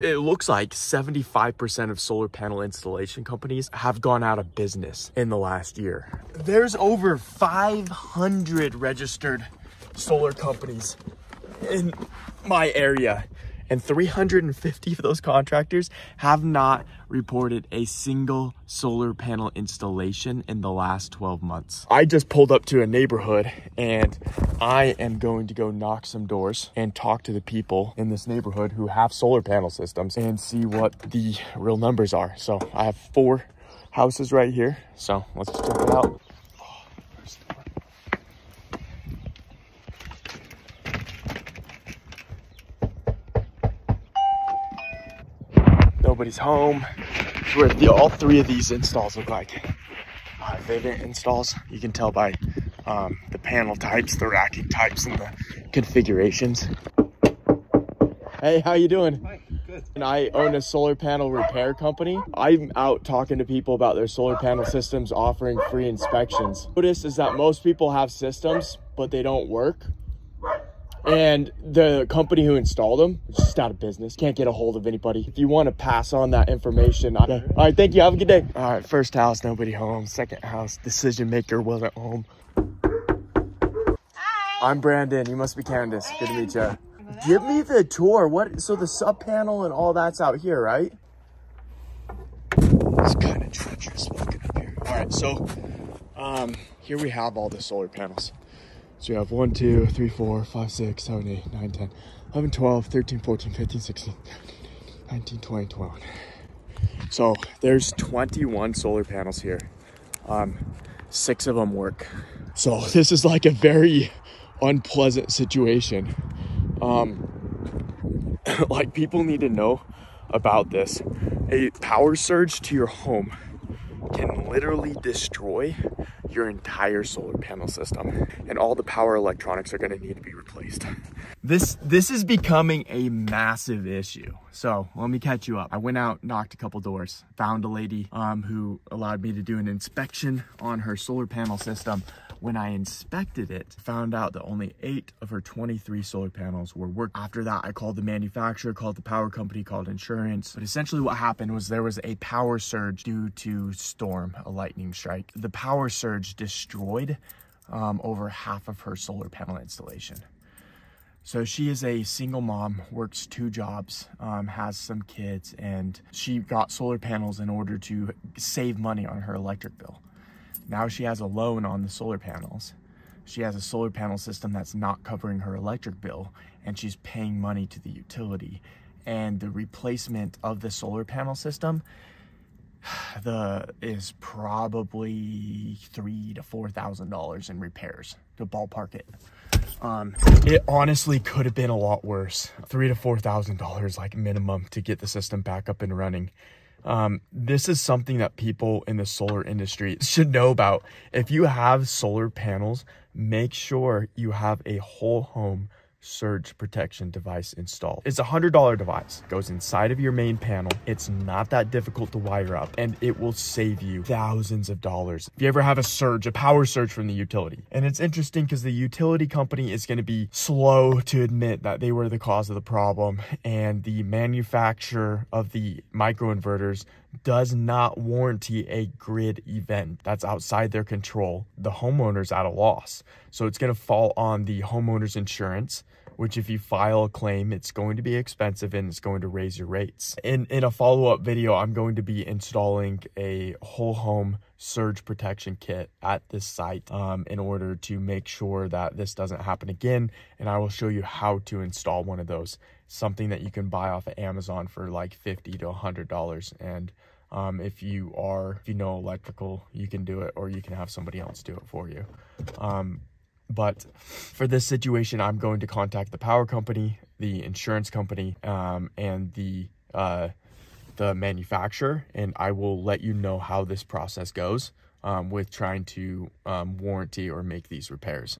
It looks like 75% of solar panel installation companies have gone out of business in the last year. There's over 500 registered solar companies in my area and 350 of those contractors have not reported a single solar panel installation in the last 12 months. I just pulled up to a neighborhood and I am going to go knock some doors and talk to the people in this neighborhood who have solar panel systems and see what the real numbers are. So I have four houses right here. So let's check it out. Nobody's home. It's Where the, all three of these installs look like uh, Vivint installs. You can tell by um, the panel types, the racking types, and the configurations. Hey, how you doing? Hi, good. And I own a solar panel repair company. I'm out talking to people about their solar panel systems offering free inspections. Notice is that most people have systems, but they don't work and the company who installed them is just out of business can't get a hold of anybody. If you want to pass on that information I, all right thank you. Have a good day. All right first house nobody home. Second house decision maker wasn't home. Hi. i'm brandan. You must be candace. Good to meet you give me the tour. What so the sub panel and all that's out here right? It's kind of treacherous walking up here. All right so um here we have all the solar panels so you have 1, 2, 3, 4, 5, 6, 7, 8, 9, 10, 11, 12, 13, 14, 15, 16, 19, 20, 21. So there's 21 solar panels here. Um, six of them work. So this is like a very unpleasant situation. Um, like people need to know about this. A power surge to your home can literally destroy your entire solar panel system and all the power electronics are going to need to be replaced. This this is becoming a massive issue. So let me catch you up. I went out, knocked a couple doors, found a lady um, who allowed me to do an inspection on her solar panel system. When I inspected it, found out that only eight of her 23 solar panels were working. After that, I called the manufacturer, called the power company, called insurance. But essentially what happened was there was a power surge due to storm, a lightning strike. The power surge destroyed um, over half of her solar panel installation. So she is a single mom, works two jobs, um, has some kids, and she got solar panels in order to save money on her electric bill. Now she has a loan on the solar panels. She has a solar panel system that's not covering her electric bill and she's paying money to the utility. And the replacement of the solar panel system the is probably three to four thousand dollars in repairs to ballpark it. Um, it honestly could have been a lot worse. Three to four thousand dollars like minimum to get the system back up and running. Um, this is something that people in the solar industry should know about. If you have solar panels, make sure you have a whole home surge protection device installed. It's a $100 device, goes inside of your main panel. It's not that difficult to wire up and it will save you thousands of dollars. If you ever have a surge, a power surge from the utility. And it's interesting because the utility company is going to be slow to admit that they were the cause of the problem and the manufacturer of the microinverters does not warranty a grid event that's outside their control. The homeowner's at a loss. So it's going to fall on the homeowner's insurance which if you file a claim, it's going to be expensive and it's going to raise your rates. In, in a follow-up video, I'm going to be installing a whole home surge protection kit at this site um, in order to make sure that this doesn't happen again. And I will show you how to install one of those, something that you can buy off of Amazon for like 50 to $100. And um, if you are, if you know electrical, you can do it or you can have somebody else do it for you. Um, but for this situation, I'm going to contact the power company, the insurance company, um, and the uh, the manufacturer, and I will let you know how this process goes um, with trying to um, warranty or make these repairs.